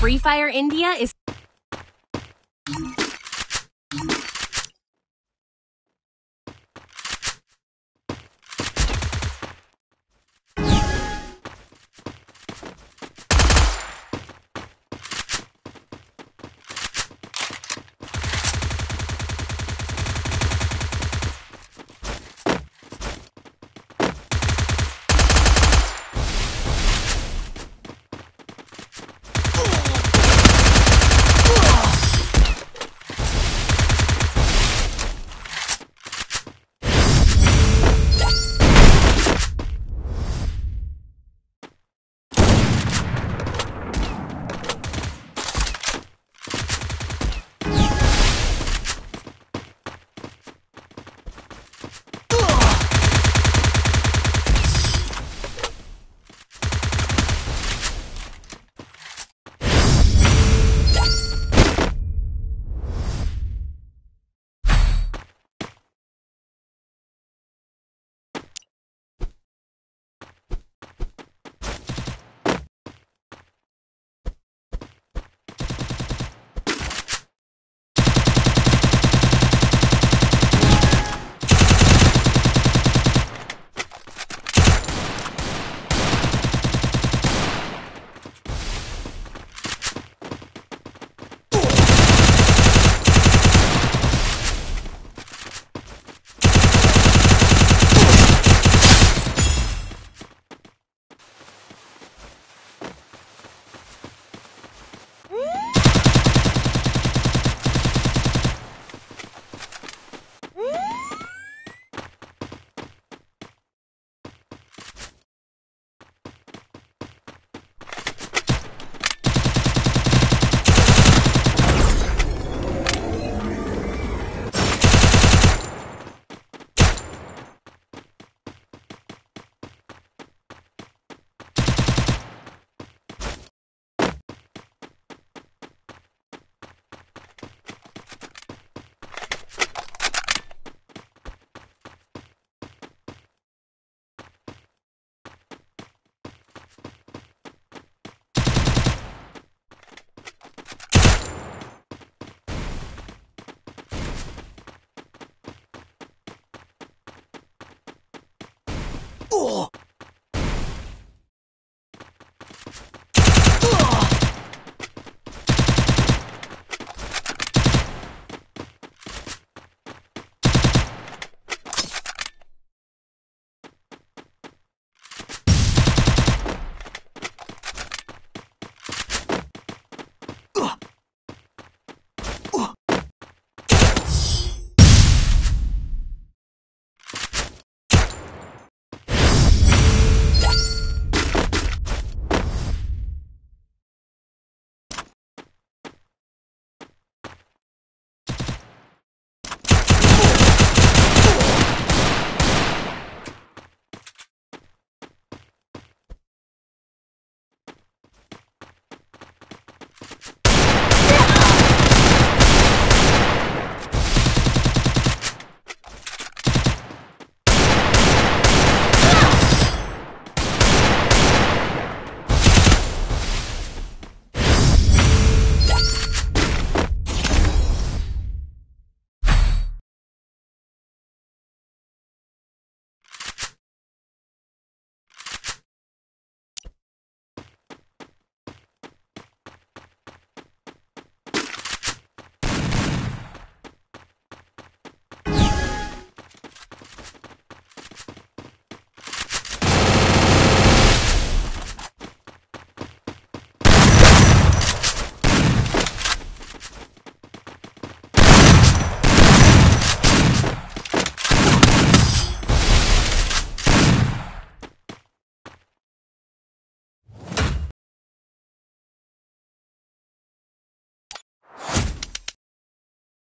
Free Fire India is Oh!